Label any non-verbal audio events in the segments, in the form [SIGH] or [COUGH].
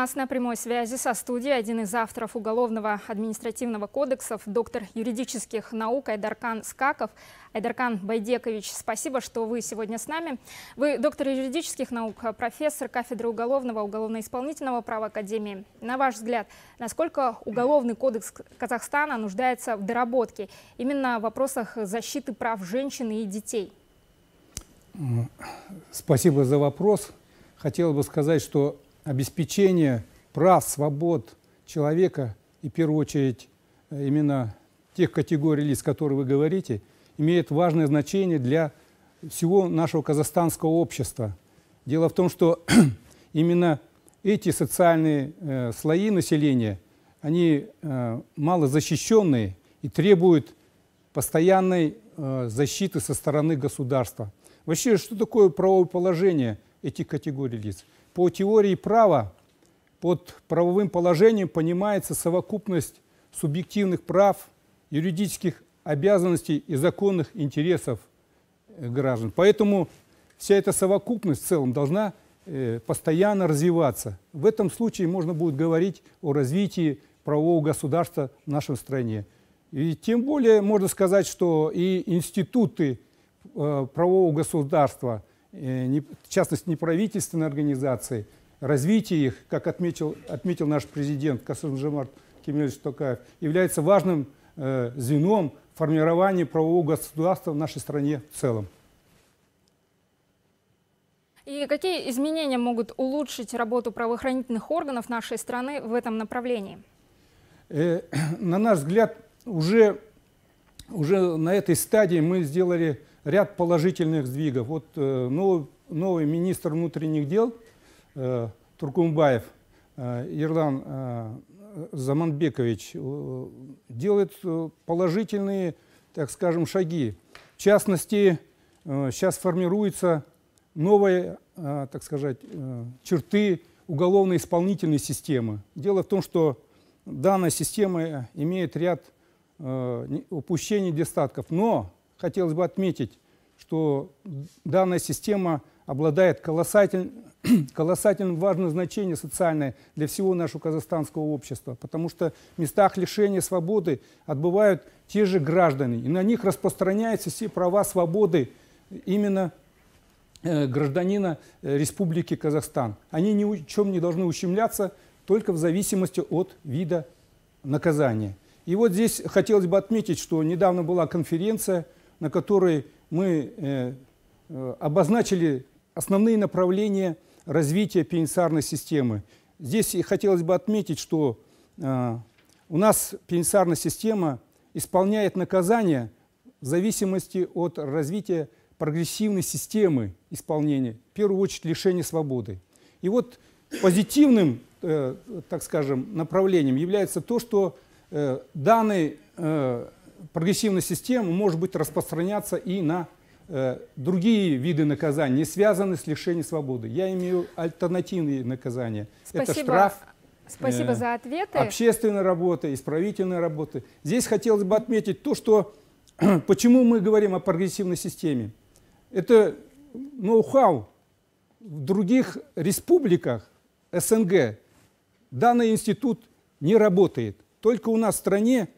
нас на прямой связи со студией один из авторов Уголовного административного кодекса, доктор юридических наук Айдаркан Скаков. Айдаркан Байдекович, спасибо, что вы сегодня с нами. Вы доктор юридических наук, профессор кафедры уголовного, уголовно-исполнительного права Академии. На ваш взгляд, насколько Уголовный кодекс Казахстана нуждается в доработке именно в вопросах защиты прав женщин и детей? Спасибо за вопрос. Хотел бы сказать, что обеспечение прав, свобод человека и, в первую очередь, именно тех категорий лиц, которые вы говорите, имеет важное значение для всего нашего казахстанского общества. Дело в том, что [CLEARS THROAT] именно эти социальные э, слои населения, они э, малозащищенные и требуют постоянной э, защиты со стороны государства. Вообще, что такое правовое положение этих категорий лиц? По теории права под правовым положением понимается совокупность субъективных прав, юридических обязанностей и законных интересов э, граждан. Поэтому вся эта совокупность в целом должна э, постоянно развиваться. В этом случае можно будет говорить о развитии правового государства в нашей стране. И тем более можно сказать, что и институты э, правового государства, в частности неправительственные организации, развитие их, как отметил, отметил наш президент Касым-Жомарт Кемельевич Токаев, является важным звеном формирования правового государства в нашей стране в целом. И какие изменения могут улучшить работу правоохранительных органов нашей страны в этом направлении? Э, [CLEARS THROAT] на наш взгляд, уже, уже на этой стадии мы сделали ряд положительных сдвигов. Вот э, новый, новый министр внутренних дел э, Туркумбаев Ирлан э, Заманбекович делает положительные, так скажем, шаги. В частности, сейчас формируются новые, так сказать, черты уголовно-исполнительной системы. Дело в том, что данная система имеет ряд упущений, недостатков, но хотелось бы отметить, что данная система обладает колоссальным, [CLEARS THROAT] колоссальным важным значением социальное для всего нашего казахстанского общества, потому что в местах лишения свободы отбывают те же граждане, и на них распространяются все права свободы именно э, гражданина э, Республики Казахстан. Они ни в чем не должны ущемляться, только в зависимости от вида наказания. И вот здесь хотелось бы отметить, что недавно была конференция, на которой мы э, э обозначили основные направления развития пенитенциарной системы. Здесь хотелось бы отметить, что э, у нас пенитенциарная система исполняет наказание в зависимости от развития прогрессивной системы исполнения, в первую очередь лишения свободы. И вот позитивным, так скажем, направлением является то, что данная э, прогрессивная система может быть распространяться и на Э, другие виды наказаний не связаны с лишением свободы. Я имею альтернативные наказания. Спасибо. Это штраф, Спасибо э, за ответы. Общественная работа, исправительная работа. Здесь хотелось бы отметить то, что [CLEARS THROAT] почему мы говорим о прогрессивной системе. Это ноу-хау. В других республиках СНГ данный институт не работает. Только у нас в стране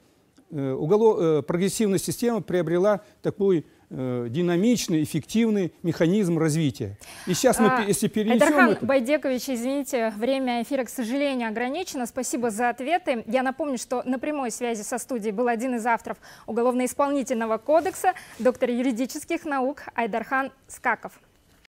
э, уголов... э, прогрессивная система приобрела такой Э, динамичный, эффективный механизм развития. И сейчас мы, а, если перенесем... Айдархан это... Байдекович, извините, время эфира, к сожалению, ограничено. Спасибо за ответы. Я напомню, что на прямой связи со студией был один из авторов Уголовно-исполнительного кодекса, доктор юридических наук Айдархан Скаков.